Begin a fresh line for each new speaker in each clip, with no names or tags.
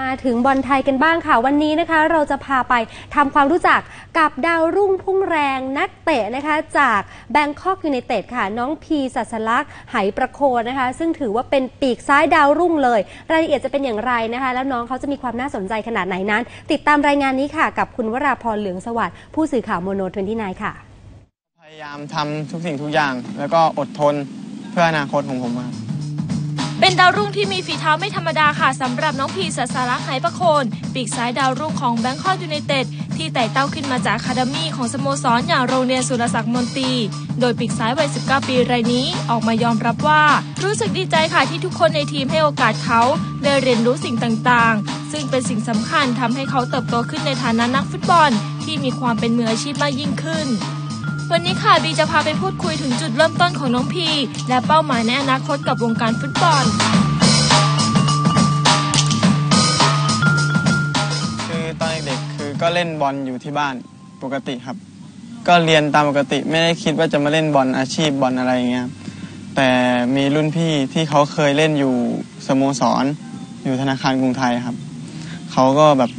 มาถึงบอลไทยกันบ้างค่ะ วันนี้นะคะ เราจะพาไปทำความรู้จักกับดาวรุ่งพุ่งแรงนักเตะนะคะ จากแบงคอกยูไนเต็ดค่ะ น้องพีสัสลักษ์ไหประโคนนะคะ ซึ่งถือว่าเป็นปีกซ้ายดาวรุ่งเลย รายละเอียดจะเป็นอย่างไรนะคะ แล้วน้องเขาจะมีความน่าสนใจขนาดไหนนั้น ติดตามรายงานนี้ค่ะ กับคุณวราพรเหลืองสวัสดิ์ผู้สื่อข่าวโมโน29ค่ะ
พยายามทำทุกสิ่งทุกอย่าง แล้วก็อดทนเพื่ออนาคตของผมครับ
เป็นดาวรุ่งที่มีฝีเท้าไม่ธรรมดาค่ะสำหรับน้องพีสัสลักษ์ไหประโคนปีกซ้ายดาวรุ่งของแบงคอกยูไนเต็ดที่ไต่เต้าขึ้นมาจาก academy ของสโมสรอย่างโรงเรียนสุรศักดิ์มนตรี โดยปีกซ้ายวัย 19 ปีรายนี้ออกมายอมรับว่า รู้สึกดีใจค่ะที่ทุกคนในทีมให้โอกาสเขาได้เรียนรู้สิ่งต่างๆ ซึ่งเป็นสิ่งสำคัญทำให้เขาเติบโตขึ้นในฐานะนักฟุตบอล ที่มีความเป็นมืออาชีพมากยิ่งขึ้น วันนี้ค่ะบีจะพาไปพูดคุยถึงจุดเริ่มต้นของน้องพี และเป้าหมายในอนาคตกับวงการฟุตบอล
คือตอนเด็กๆคือก็เล่นบอลอยู่ที่บ้านปกติครับ ก็เรียนตามปกติไม่ได้คิดว่าจะมาเล่นบอลอาชีพบอลอะไรอย่างเงี้ยครับแต่มีรุ่นพี่ที่เขาเคยเล่นอยู่สโมสร อยู่ธนาคารกรุงไทยครับ เขาก็แบบ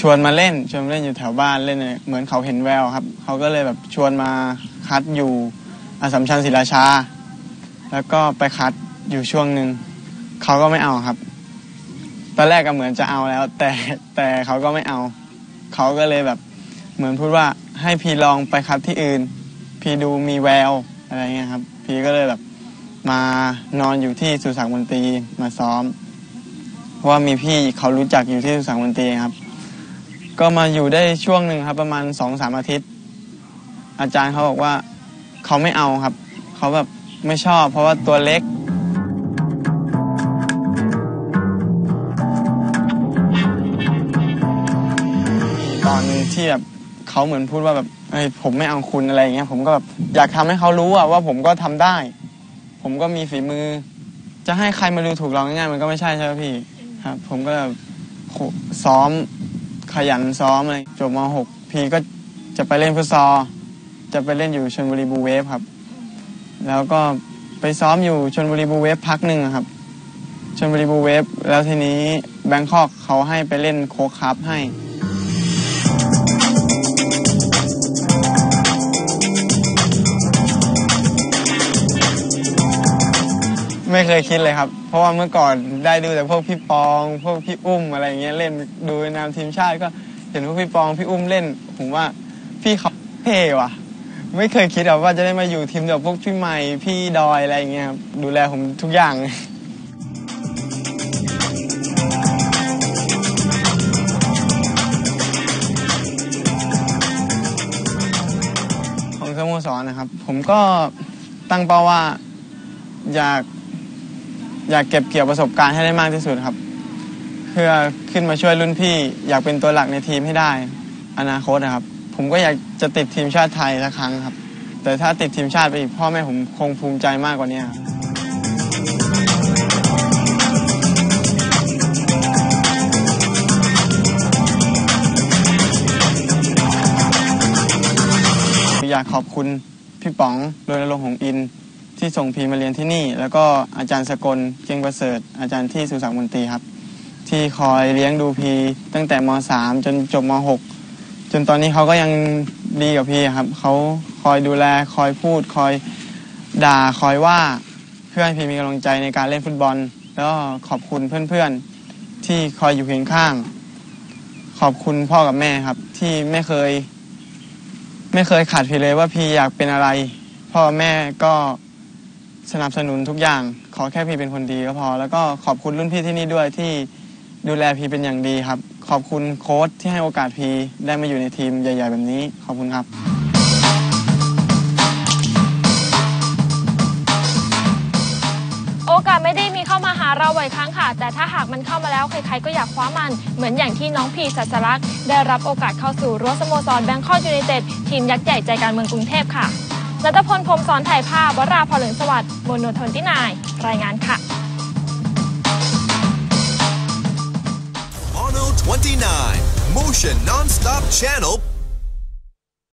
ชวนมาเล่นชวนมาเล่นอยู่แถวบ้านเล่นเลยเหมือนเขาเห็นแววครับเขาก็เลยแบบชวนมาคัดอยู่อสัมชัญศรีราชา แล้วก็ไปคัดอยู่ช่วงหนึ่งเขาก็ไม่เอาครับ ตอนแรกก็เหมือนจะเอาแล้ว แต่แต่เขาก็ไม่เอาเขาก็เลยแบบเหมือนพูดว่าให้พีลองไปคัดที่อื่น พีดูมีแววอะไรเงี้ยครับ พีก็เลยแบบมานอนอยู่ที่สุสานมนตรีมาซ้อม เพราะว่ามีพี่เขารู้จักอยู่ที่สุสานมนตรีครับ ก็มาอยู่ได้ช่วงหนึ่งครับ ประมาณสองสามอาทิตย์ อาจารย์เขาบอกว่าเขาไม่เอาครับ เขาแบบไม่ชอบ เพราะว่าตัวเล็ก ตอนที่แบบเขาเหมือนพูดว่าแบบเอ้ยผมไม่เอาคุณอะไรอย่างเงี้ยผมก็แบบอยากทำให้เขารู้อะว่าผมก็ทำได้ ผมก็มีฝีมือ จะให้ใครมาดูถูกเราง่ายๆมันก็ไม่ใช่ใช่ไหมพี่ครับ ผมก็แบบโหซ้อม ขยันซ้อมอะไรจบม .6 พี่ก็จะไปเล่นฟุตซอลจะไปเล่นอยู่ชลบุรีบูเวฟครับ แล้วก็ไปซ้อมอยู่ชลบุรีบูเวฟพักหนึ่งครับชลบุรีบูเวฟแล้วทีนี้แบงคอกเขาให้ไปเล่นโคคัพให้ ไม่เคยคิดเลยครับ เพราะว่าเมื่อก่อนได้ดูแต่พวกพี่ปอง พวกพี่อุ้มอะไรเงี้ยเล่นดูนามทีมชาติก็เห็นพวกพี่ปองพี่อุ้มเล่น ผมว่าพี่เขาเท่ว่ะ ไม่เคยคิดหรอะว่าจะได้มาอยู่ทีมเดียวกับพวกพี่ใหม่พี่ดอยอะไรเงี้ยครับดูแลผมทุกอย่างของสโมสรนะครับ ผมก็ตั้งเป้าว่าอยาก อยากเก็บเกี่ยวประสบการณ์ให้ได้มากที่สุดครับ เพื่อขึ้นมาช่วยรุ่นพี่ อยากเป็นตัวหลักในทีมให้ได้ อนาคตนะครับ ผมก็อยากจะติดทีมชาติไทยสักครั้งครับ แต่ถ้าติดทีมชาติไปอีกพ่อแม่ผมคงภูมิใจมากกว่านี้ครับอยากขอบคุณพี่ป๋องโดยนรงหงอิน ที่ส่งพีมาเรียนที่นี่ แล้วก็อาจารย์สกลเกียงประเสริฐ อาจารย์ที่สุสานมนตรีครับ ที่คอยเลี้ยงดูพีตั้งแต่ม .3 จนจบม .6 จนตอนนี้เขาก็ยังดีกับพีครับเขาคอยดูแลคอยพูด คอยด่าคอยว่าเพื่อให้พีมีกำลังใจในการเล่นฟุตบอล แล้วก็ขอบคุณเพื่อนๆ ที่คอยอยู่เคียงข้าง ขอบคุณพ่อกับแม่ครับ ที่ไม่เคย ไม่เคยขาดพีเลยว่าพีอยากเป็นอะไร พ่อแม่ก็ สนับสนุนทุกอย่าง ขอแค่พีเป็นคนดีก็พอ แล้วก็ขอบคุณรุ่นพี่ที่นี่ด้วยที่ดูแลพีเป็นอย่างดีครับ ขอบคุณโค้ชที่ให้โอกาสพีได้มาอยู่ในทีมใหญ่ ๆ แบบนี้ ขอบคุณครับ
โอกาสไม่ได้มีเข้ามาหาเราบ่อยครั้งค่ะ แต่ถ้าหากมันเข้ามาแล้วใครๆก็อยากคว้ามัน เหมือนอย่างที่น้องพีสัสลักษ์ได้รับโอกาสเข้าสู่รั้วสโมสรแบงคอกยูไนเต็ดทีมยักษ์ใหญ่ใจกลารเมืองกรุงเทพค่ะ รัตพลพรมสอนถ่ายภาพวราพรเหลืองสวัสดิ์โมโนทนที่นาย รายงานค่ะ
Mono 29, Motion Nonstop Channel